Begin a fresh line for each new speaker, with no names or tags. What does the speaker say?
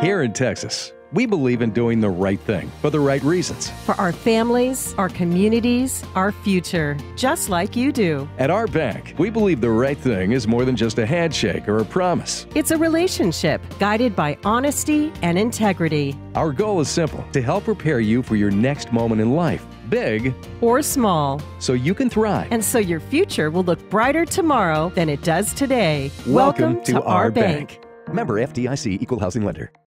Here in Texas, we believe in doing the right thing for the right reasons.
For our families, our communities, our future, just like you do.
At R Bank, we believe the right thing is more than just a handshake or a promise.
It's a relationship guided by honesty and integrity.
Our goal is simple to help prepare you for your next moment in life, big
or small,
so you can thrive.
And so your future will look brighter tomorrow than it does today.
Welcome, Welcome to, to, our, R Bank. bank. Member FDIC Equal Housing Lender.